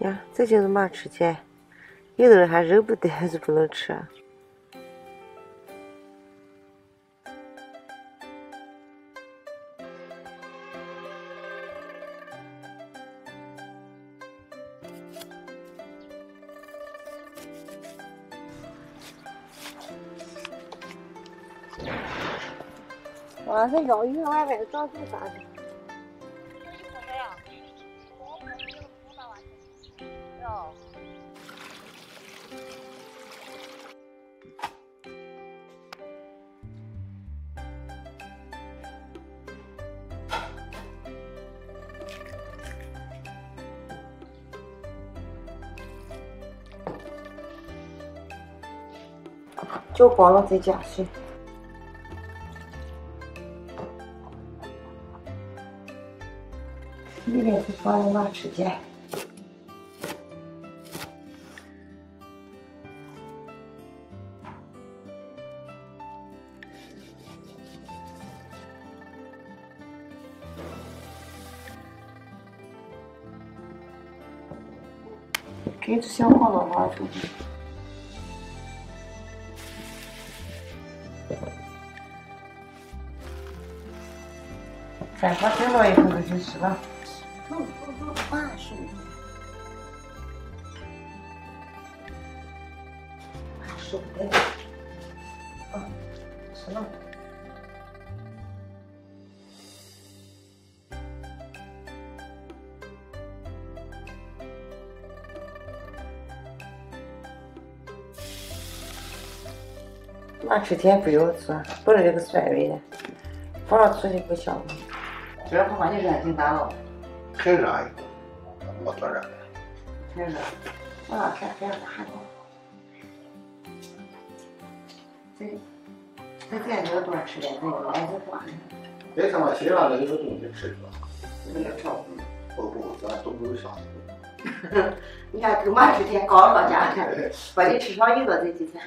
呀，这就是马齿苋，有的人还肉不得，还 是不能吃。哇，这要鱼外面长这么大的。搅光了再加水。里面是放的马齿苋，给这小黄瓜挖出去。饭花蒸了以后就就是了。花树，树的，哦，是了。马齿苋不要吃，不是这个酸味的，放了出去不香。这不管你热挺大了，很热。没多热，太热。啊，天天寒的。这这这要多吃点，这个爱是惯的。别他妈新来的有东西吃去了。没有吃。不不，咱都没有想。你看，跟妈之前刚了家，把你吃上瘾了这几天。